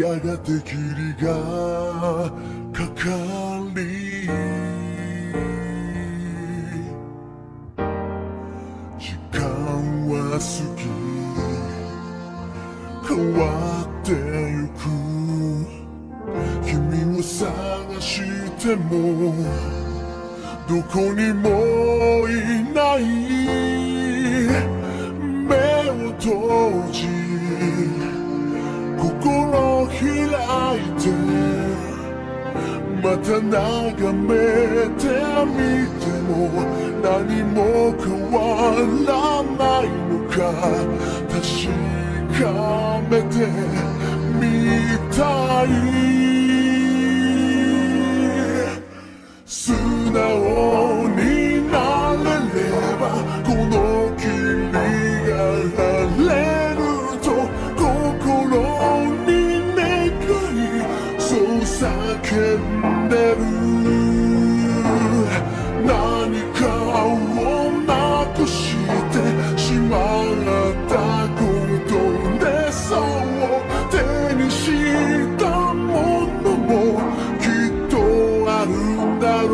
がて霧がかかり。時間は過ぎ変わってゆく。君を探してもどこにもいない。目を閉じいてまた眺めてみても何も変わらないのか確かめてみたい。素直になれればこの霧何かをなくしてしまったことでそう。手にしたものもきっとあるんだろ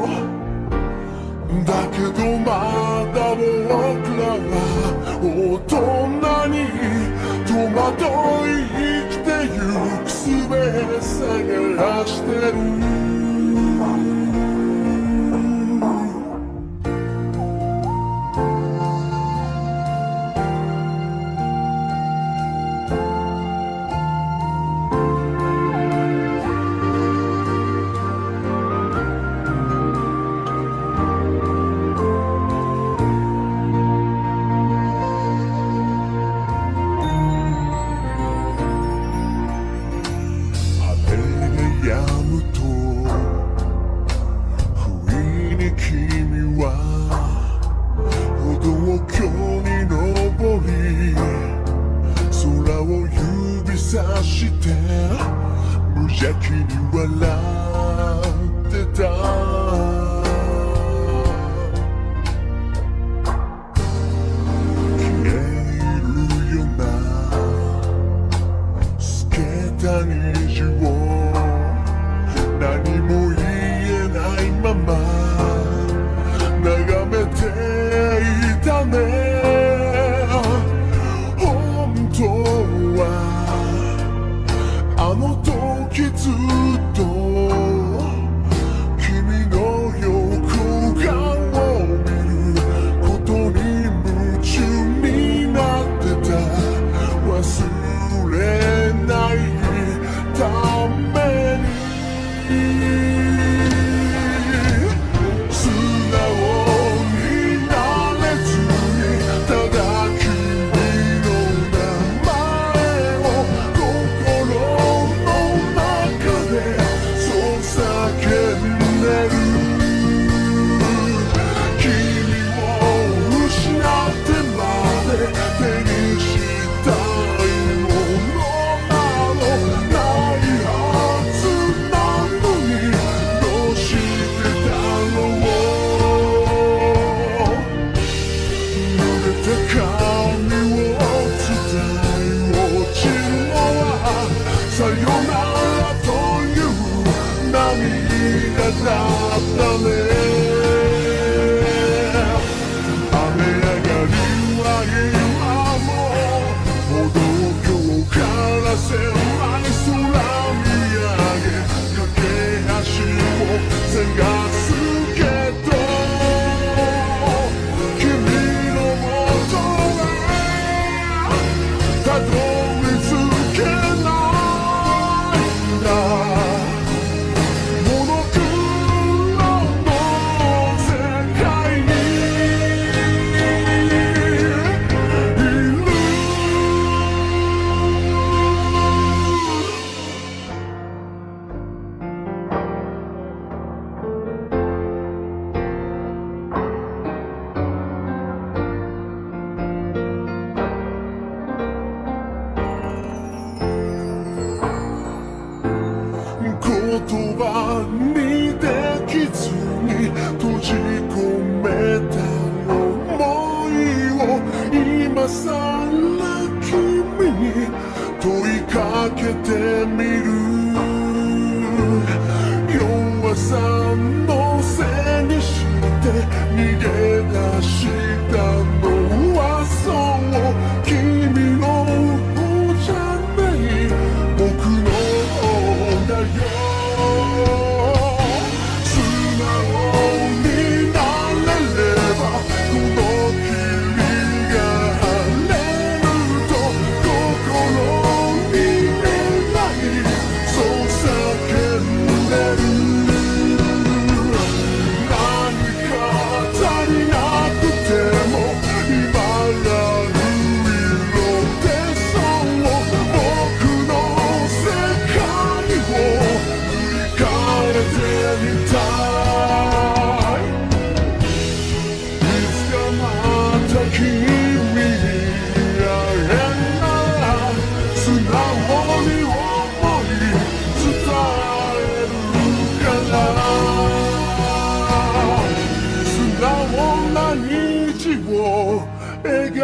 う。だけどまだ僕らは大人に戸惑い生きてゆく術探してる。して無邪気に笑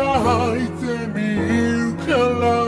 描いてみるから